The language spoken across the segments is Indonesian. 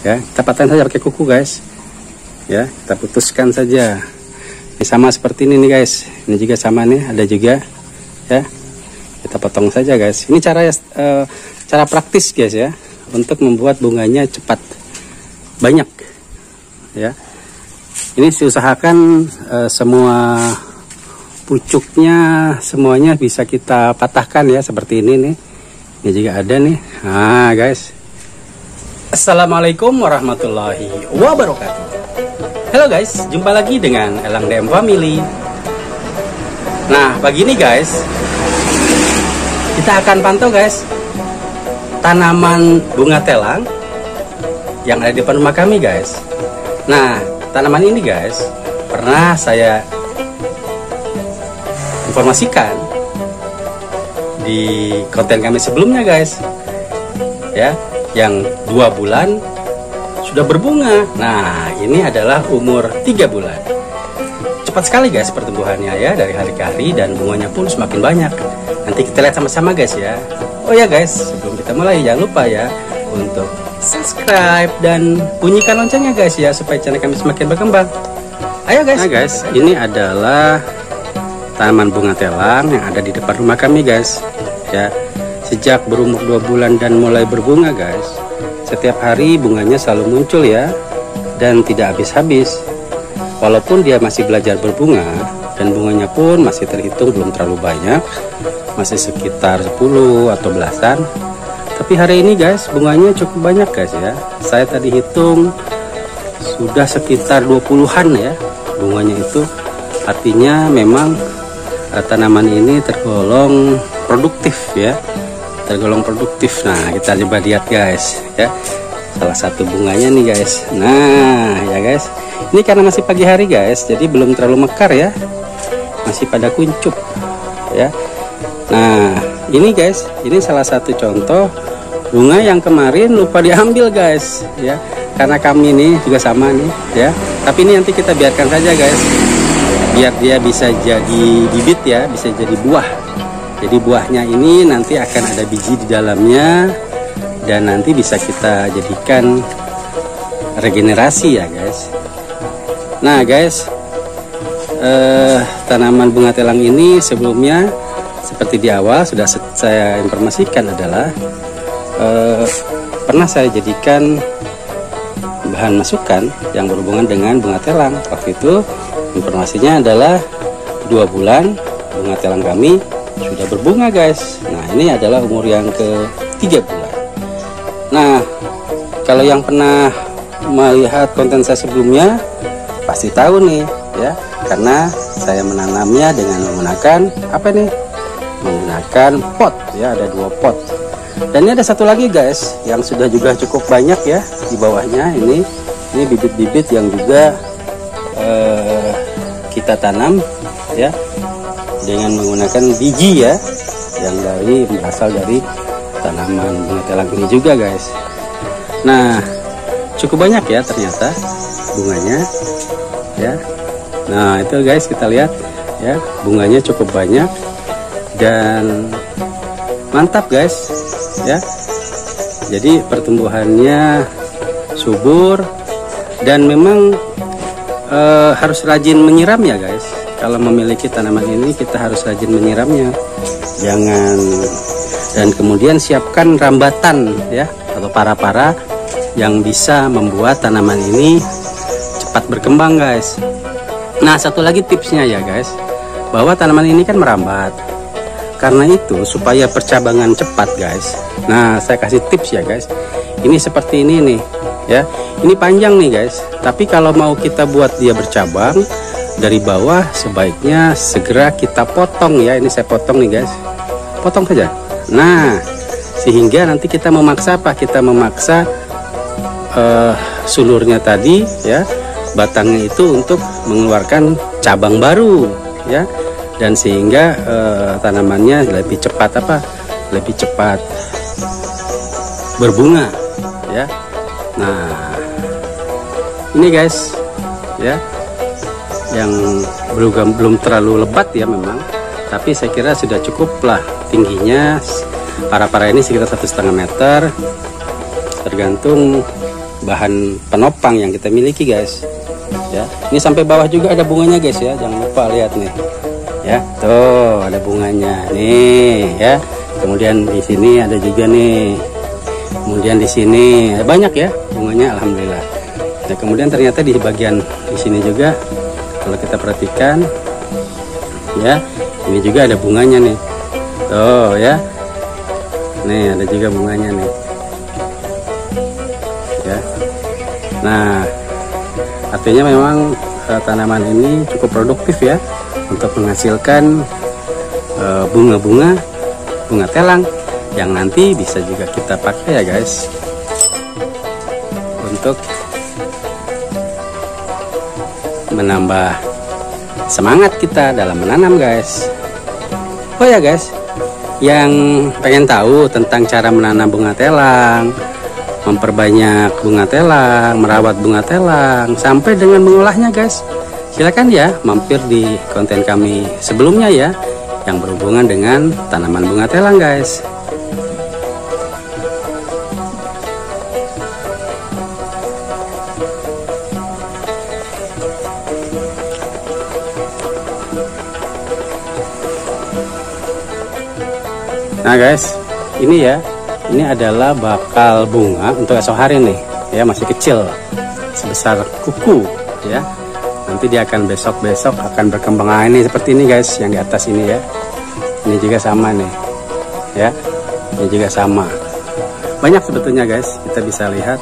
ya kita patahin saja pakai kuku guys. Ya kita putuskan saja. Ini sama seperti ini nih guys. Ini juga sama nih ada juga. Ya kita potong saja guys. Ini cara uh, cara praktis guys ya untuk membuat bunganya cepat. Banyak. Ya. Ini diusahakan uh, semua pucuknya semuanya bisa kita patahkan ya seperti ini nih. Ini juga ada nih. Nah guys Assalamualaikum warahmatullahi wabarakatuh. Halo guys, jumpa lagi dengan Elang DM Family. Nah, pagi ini guys Kita akan pantau guys Tanaman bunga telang Yang ada di depan rumah kami guys. Nah, tanaman ini guys Pernah saya Informasikan Di konten kami sebelumnya guys. Ya, yang dua bulan sudah berbunga. Nah, ini adalah umur tiga bulan. Cepat sekali guys pertumbuhannya ya dari hari ke hari dan bunganya pun semakin banyak. Nanti kita lihat sama-sama guys ya. Oh ya guys, sebelum kita mulai jangan lupa ya untuk subscribe dan bunyikan loncengnya guys ya supaya channel kami semakin berkembang. Ayo guys. Nah guys, ini adalah tanaman bunga telang yang ada di depan rumah kami guys. Ya, Sejak berumur dua bulan dan mulai berbunga guys, setiap hari bunganya selalu muncul ya, dan tidak habis-habis. Walaupun dia masih belajar berbunga, dan bunganya pun masih terhitung belum terlalu banyak, masih sekitar 10 atau belasan. Tapi hari ini guys, bunganya cukup banyak guys ya. Saya tadi hitung sudah sekitar 20-an ya bunganya itu. Artinya memang eh, tanaman ini tergolong produktif ya tergolong produktif. Nah kita coba lihat guys ya. Salah satu bunganya nih guys. Nah ya guys. Ini karena masih pagi hari guys jadi belum terlalu mekar ya. Masih pada kuncup ya. Nah ini guys ini salah satu contoh bunga yang kemarin lupa diambil guys ya. Karena kami ini juga sama nih ya. Tapi ini nanti kita biarkan saja guys biar dia bisa jadi bibit ya bisa jadi buah jadi buahnya ini nanti akan ada biji di dalamnya dan nanti bisa kita jadikan regenerasi ya guys. Nah guys eh, tanaman bunga telang ini sebelumnya seperti di awal sudah saya informasikan adalah eh, pernah saya jadikan bahan masukan yang berhubungan dengan bunga telang. Waktu itu informasinya adalah dua bulan bunga telang kami sudah berbunga guys. Nah ini adalah umur yang ketiga bulan nah kalau yang pernah melihat konten saya sebelumnya pasti tahu nih ya. Karena saya menanamnya dengan menggunakan apa nih menggunakan pot ya. Ada dua pot. Dan ini ada satu lagi guys yang sudah juga cukup banyak ya di bawahnya. Ini ini bibit-bibit yang juga eh, kita tanam ya dengan menggunakan biji ya yang dari berasal dari tanaman bunga telang ini juga guys. Nah cukup banyak ya ternyata bunganya ya. Nah itu guys kita lihat ya bunganya cukup banyak dan mantap guys ya. Jadi pertumbuhannya subur dan memang e, harus rajin menyiram ya guys kalau memiliki tanaman ini kita harus rajin menyiramnya. Jangan dan kemudian siapkan rambatan ya atau para-para yang bisa membuat tanaman ini cepat berkembang guys. Nah satu lagi tipsnya ya guys bahwa tanaman ini kan merambat. Karena itu supaya percabangan cepat guys. Nah saya kasih tips ya guys. Ini seperti ini nih ya. Ini panjang nih guys. Tapi kalau mau kita buat dia bercabang dari bawah sebaiknya segera kita potong ya. Ini saya potong nih guys. Potong saja. Nah sehingga nanti kita memaksa apa kita memaksa uh, sulurnya tadi ya batangnya itu untuk mengeluarkan cabang baru ya. Dan sehingga uh, tanamannya lebih cepat apa? Lebih cepat berbunga ya. Nah ini guys ya yang belum belum terlalu lebat ya memang. Tapi saya kira sudah cukup lah tingginya. Para para ini sekitar satu setengah meter. Tergantung bahan penopang yang kita miliki guys. Ya ini sampai bawah juga ada bunganya guys ya. Jangan lupa lihat nih. Ya tuh ada bunganya. Nih ya. Kemudian di sini ada juga nih. Kemudian di sini banyak ya bunganya alhamdulillah. Nah kemudian ternyata di bagian di sini juga kalau kita perhatikan ya ini juga ada bunganya nih. Tuh ya. Nih ada juga bunganya nih. Ya. Nah artinya memang uh, tanaman ini cukup produktif ya untuk menghasilkan eh, bunga-bunga uh, bunga telang yang nanti bisa juga kita pakai ya guys. Untuk menambah semangat kita dalam menanam guys oh ya guys yang pengen tahu tentang cara menanam bunga telang memperbanyak bunga telang, merawat bunga telang, sampai dengan mengolahnya guys. Silakan ya mampir di konten kami sebelumnya ya, yang berhubungan dengan tanaman bunga telang guys. Nah guys, ini ya. Ini adalah bakal bunga untuk esok hari nih. Ya masih kecil. Sebesar kuku ya. Nanti dia akan besok-besok akan berkembang. Nah, ini seperti ini guys yang di atas ini ya. Ini juga sama nih ya. Ini juga sama. Banyak sebetulnya guys. Kita bisa lihat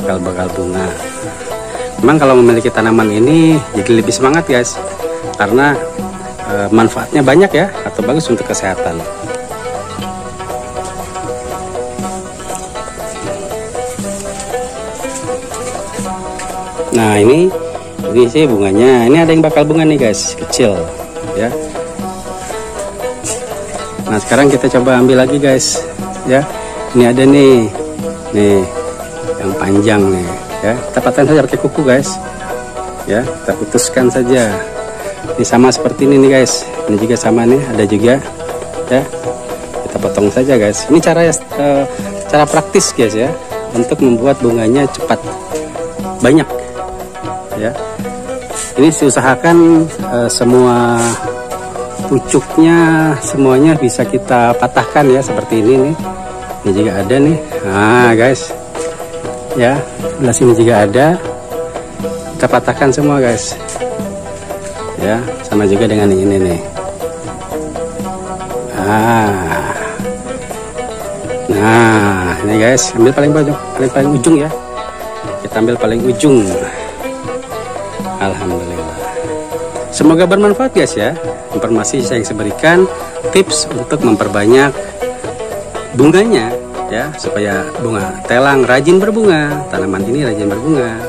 bakal-bakal bunga. Memang kalau memiliki tanaman ini jadi lebih semangat guys. Karena e, manfaatnya banyak ya atau bagus untuk kesehatan nah ini ini sih bunganya. Ini ada yang bakal bunga nih guys. Kecil ya. Nah sekarang kita coba ambil lagi guys ya. Ini ada nih. Nih yang panjang nih ya. Kita saja pakai kuku guys ya. Kita putuskan saja. Ini sama seperti ini nih guys. Ini juga sama nih ada juga ya. Kita potong saja guys. Ini cara uh, cara praktis guys ya. Untuk membuat bunganya cepat. Banyak ya. Ini diusahakan uh, semua pucuknya semuanya bisa kita patahkan ya seperti ini nih. Ini juga ada nih. Nah guys. Ya sebelah sini juga ada. Kita patahkan semua guys. Ya sama juga dengan ini nih. Ah. Nah ini guys. Ambil paling ujung paling paling ujung ya. Kita ambil paling ujung Alhamdulillah. Semoga bermanfaat guys ya informasi yang saya berikan tips untuk memperbanyak bunganya ya supaya bunga telang rajin berbunga tanaman ini rajin berbunga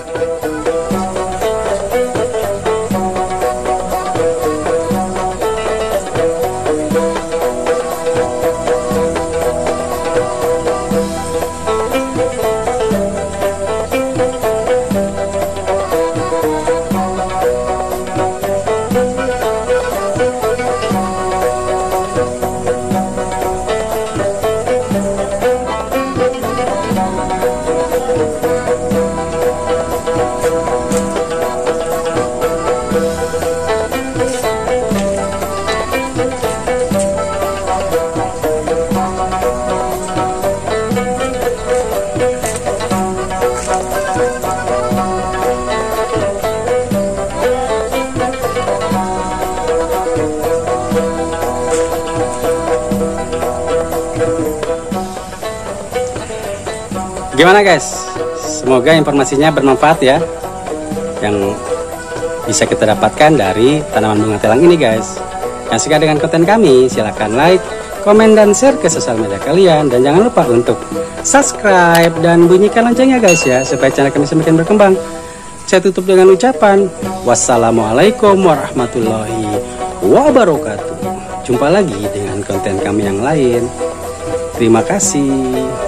Gimana guys? Semoga informasinya bermanfaat ya. Yang bisa kita dapatkan dari tanaman bunga telang ini guys. Yang suka dengan konten kami, silahkan like, komen, dan share ke sosial media kalian. Dan jangan lupa untuk subscribe dan bunyikan loncengnya guys ya, supaya channel kami semakin berkembang. Saya tutup dengan ucapan, wassalamualaikum warahmatullahi wabarakatuh. Jumpa lagi dengan konten kami yang lain. Terima kasih.